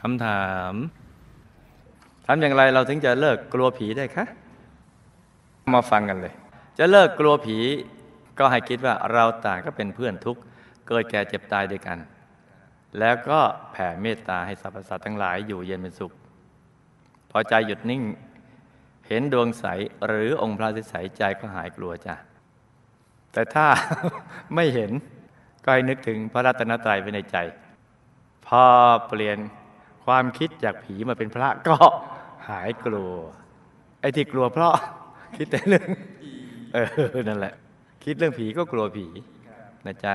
คำถามทำอย่างไรเราถึงจะเลิกกลัวผีได้คะ มาฟังกันเลย จะเลิกกลัวผีก็ให้คิดว่าเราต่างก็เป็นเพื่อนทุกข์เกิดแก่เจ็บตายด้วยกัน แล้วก็แผ่เมตตาให้สรรพสัตว์ทั้งหลายอยู่เย็นเป็นสุข พอใจหยุดนิ่ง เห็นดวงใสหรือองค์พระใสใจก็หายกลัวจ้ะ แต่ถ้าไม่เห็นก็ให้นึกถึงพระรัตนตรัยไว้ในใจ พอเปลี่ยน ความคิดจากผีมาเป็นพระก็หายกลัว ไอ้ที่กลัวเพราะคิดแต่เรื่องเออนั่นแหละ คิดเรื่องผีก็กลัวผีนะจ๊ะ